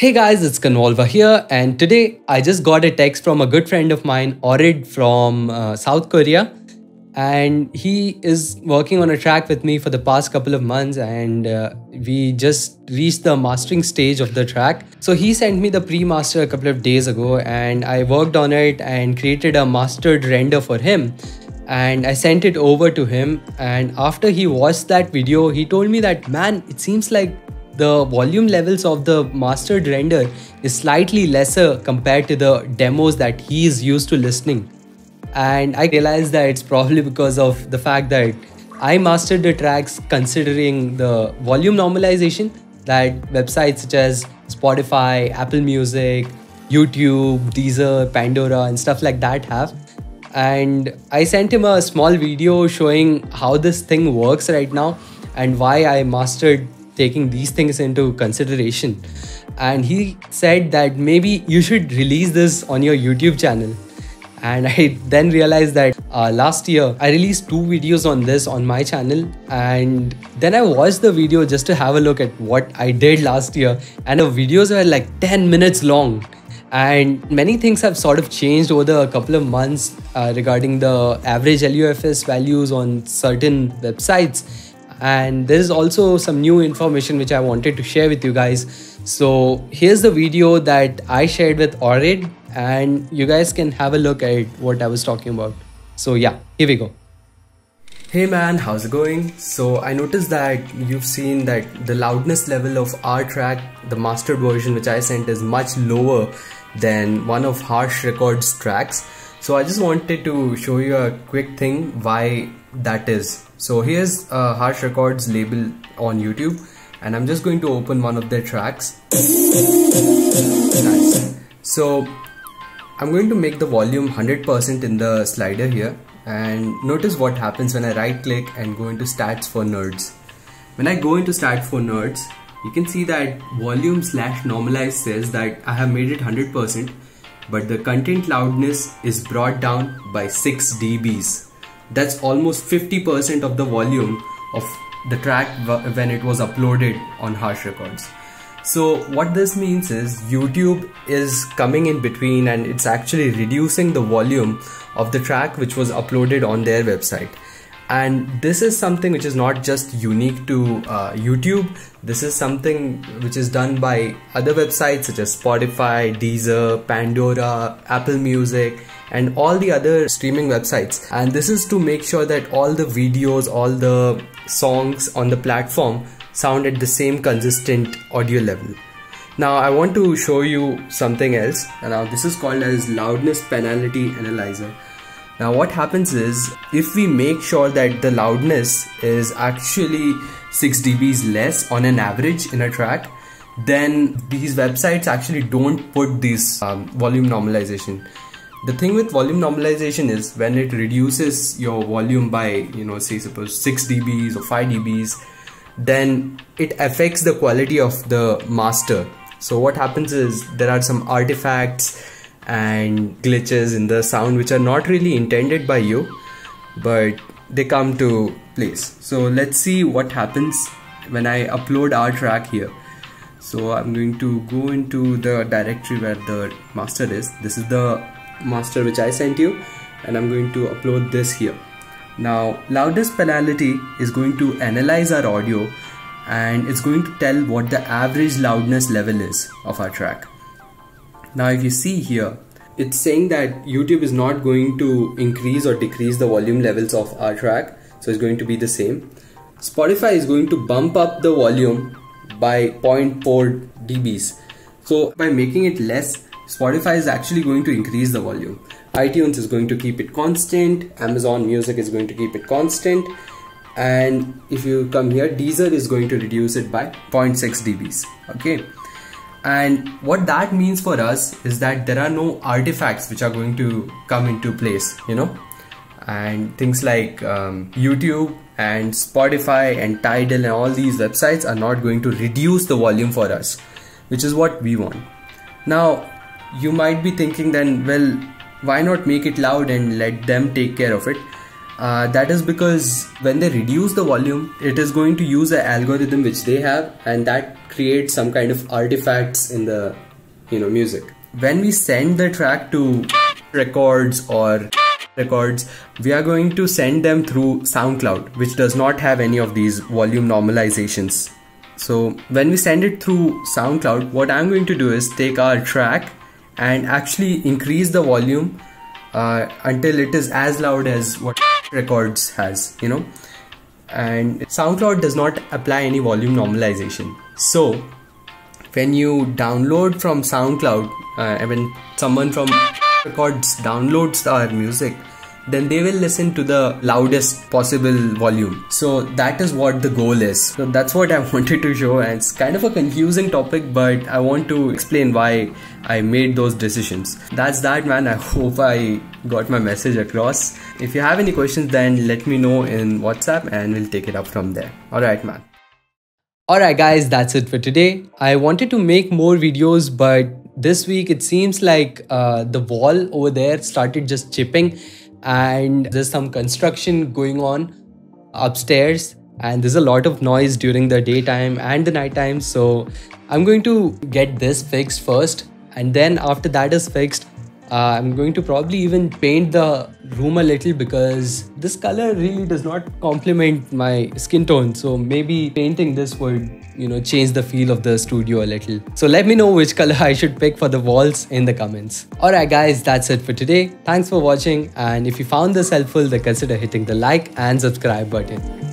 Hey guys, it's Convolva here, and today I just got a text from a good friend of mine, Aurede from uh, South Korea. And he is working on a track with me for the past couple of months, and uh, we just reached the mastering stage of the track. So he sent me the pre master a couple of days ago, and I worked on it and created a mastered render for him. And I sent it over to him. And after he watched that video, he told me that, man, it seems like the volume levels of the mastered render is slightly lesser compared to the demos that he is used to listening. And I realized that it's probably because of the fact that I mastered the tracks considering the volume normalization that websites such as Spotify, Apple Music, YouTube, Deezer, Pandora, and stuff like that have. And I sent him a small video showing how this thing works right now and why I mastered taking these things into consideration. And he said that maybe you should release this on your YouTube channel. And I then realized that uh, last year I released two videos on this on my channel. And then I watched the video just to have a look at what I did last year. And the videos were like 10 minutes long and many things have sort of changed over the couple of months uh, regarding the average LUFS values on certain websites and there is also some new information which I wanted to share with you guys. So here's the video that I shared with Aurede and you guys can have a look at what I was talking about. So yeah, here we go. Hey man, how's it going? So I noticed that you've seen that the loudness level of our track, the mastered version which I sent is much lower than one of Harsh Records tracks. So I just wanted to show you a quick thing why that is. So here's a Harsh Records label on YouTube and I'm just going to open one of their tracks. Nice. So I'm going to make the volume 100% in the slider here and notice what happens when I right click and go into stats for nerds. When I go into stats for nerds, you can see that volume slash normalize says that I have made it 100% but the content loudness is brought down by 6 dBs that's almost 50% of the volume of the track when it was uploaded on Harsh Records. So what this means is YouTube is coming in between and it's actually reducing the volume of the track which was uploaded on their website and this is something which is not just unique to uh, YouTube. This is something which is done by other websites such as Spotify, Deezer, Pandora, Apple Music and all the other streaming websites. And this is to make sure that all the videos all the songs on the platform sound at the same consistent audio level. Now I want to show you something else. Now this is called as loudness penalty analyzer now what happens is if we make sure that the loudness is actually 6 dBs less on an average in a track, then these websites actually don't put this um, volume normalization. The thing with volume normalization is when it reduces your volume by, you know, say suppose 6 dBs or 5 dBs, then it affects the quality of the master. So what happens is there are some artifacts and glitches in the sound which are not really intended by you but they come to place. So let's see what happens when I upload our track here. So I'm going to go into the directory where the master is. This is the master which I sent you and I'm going to upload this here. Now loudness penalty is going to analyze our audio and it's going to tell what the average loudness level is of our track now if you see here, it's saying that YouTube is not going to increase or decrease the volume levels of our track. So it's going to be the same. Spotify is going to bump up the volume by 0.4 dBs. So by making it less, Spotify is actually going to increase the volume. iTunes is going to keep it constant. Amazon Music is going to keep it constant. And if you come here, Deezer is going to reduce it by 0.6 dBs. Okay and what that means for us is that there are no artifacts which are going to come into place you know? And things like um, youtube and spotify and tidal and all these websites are not going to reduce the volume for us which is what we want. Now you might be thinking then well why not make it loud and let them take care of it uh, that is because when they reduce the volume it is going to use an algorithm which they have and that creates some kind of artifacts in the you know music. When we send the track to records or records we are going to send them through soundcloud which does not have any of these volume normalizations. So when we send it through soundcloud what i'm going to do is take our track and actually increase the volume uh, until it is as loud as what records has you know. And soundcloud does not apply any volume normalization. So when you download from soundcloud uh, mean, someone from records downloads our music then they will listen to the loudest possible volume. So that is what the goal is. So that's what I wanted to show and it's kind of a confusing topic but I want to explain why I made those decisions. That's that man. I hope I got my message across. If you have any questions then let me know in WhatsApp and we'll take it up from there. Alright man. Alright guys, that's it for today. I wanted to make more videos but this week it seems like uh, the wall over there started just chipping and there's some construction going on upstairs. And there's a lot of noise during the daytime and the nighttime. So i'm going to get this fixed first. And then after that is fixed uh, I'm going to probably even paint the room a little because this color really does not complement my skin tone. So maybe painting this would, you know, change the feel of the studio a little. So let me know which color I should pick for the walls in the comments. Alright guys, that's it for today. Thanks for watching and if you found this helpful then consider hitting the like and subscribe button.